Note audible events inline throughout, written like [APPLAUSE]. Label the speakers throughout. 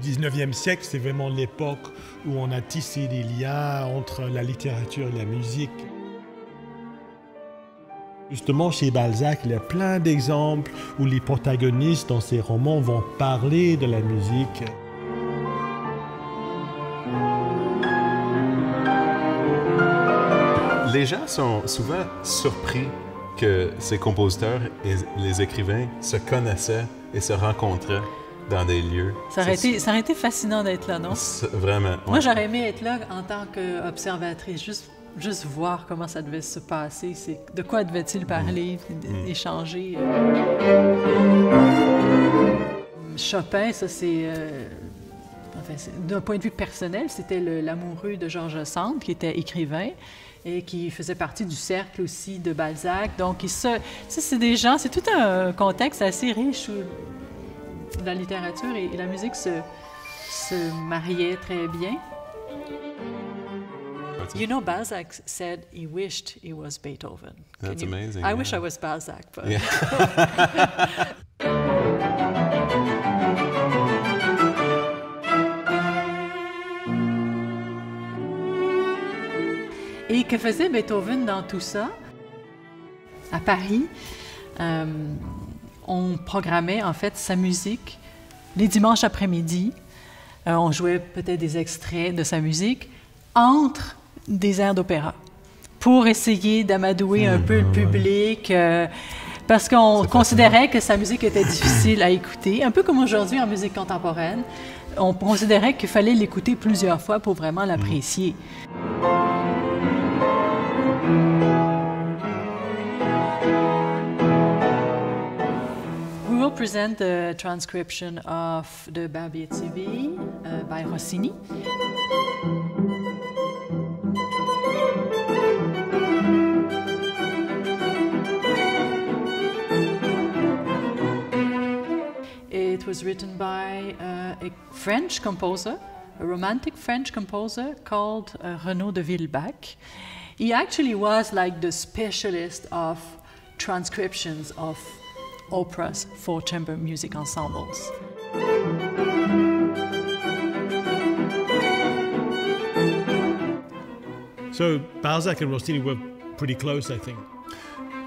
Speaker 1: 19e siècle, c'est vraiment l'époque où on a tissé des liens entre la littérature et la musique. Justement, chez Balzac, il y a plein d'exemples où les protagonistes dans ses romans vont parler de la musique.
Speaker 2: Les gens sont souvent surpris que ces compositeurs et les écrivains se connaissaient et se rencontraient dans des lieux.
Speaker 3: Ça aurait, été, ça aurait été fascinant d'être là, non?
Speaker 2: Vraiment.
Speaker 3: Moi, j'aurais aimé être là en tant qu'observatrice, juste, juste voir comment ça devait se passer. De quoi devait-il parler, mm. échanger? Chopin, ça c'est... Euh, enfin, d'un point de vue personnel, c'était l'amoureux de Georges Sand, qui était écrivain et qui faisait partie du cercle aussi de Balzac. Donc, c'est des gens, c'est tout un contexte assez riche où la littérature et, la musique se, se mariaient très bien. You know, Balzac said he wished he was Beethoven.
Speaker 2: That's amazing.
Speaker 3: I wish I was Balzac, but. Yeah. [LAUGHS] Et que faisait Beethoven dans tout ça? À Paris, euh, on programmait en fait sa musique les dimanches après-midi. Euh, on jouait peut-être des extraits de sa musique entre des airs d'opéra pour essayer d'amadouer un peu le public. Euh, parce qu'on considérait que sa musique était difficile à écouter, un peu comme aujourd'hui en musique contemporaine. On considérait qu'il fallait l'écouter plusieurs fois pour vraiment l'apprécier. Present the transcription of the Barbier TV uh, by Rossini. It was written by uh, a French composer, a romantic French composer called uh, Renaud de Villebac. He actually was like the specialist of transcriptions of operas for chamber music ensembles.
Speaker 1: So Balzac and Rossini were pretty close, I think.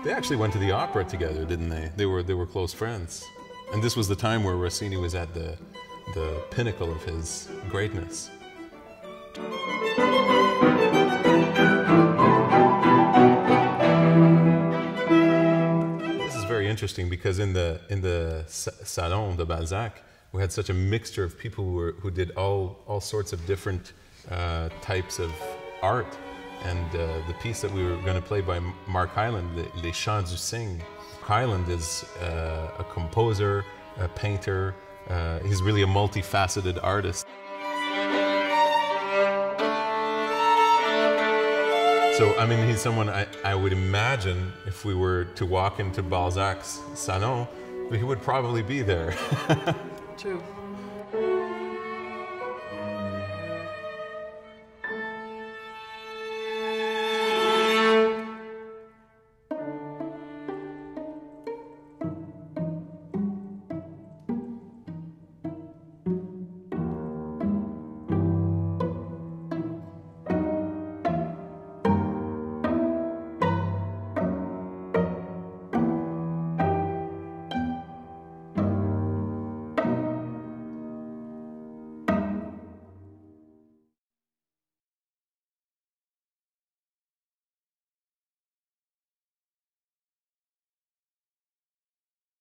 Speaker 2: They actually went to the opera together, didn't they? They were they were close friends. And this was the time where Rossini was at the the pinnacle of his greatness. Interesting because in the in the salon de Balzac, we had such a mixture of people who were who did all all sorts of different uh, types of art. And uh, the piece that we were going to play by Mark Hyland, Les Chants du Cygne. Hyland is uh, a composer, a painter. Uh, he's really a multifaceted artist. So, I mean, he's someone I, I would imagine if we were to walk into Balzac's salon, he would probably be there. [LAUGHS]
Speaker 3: True.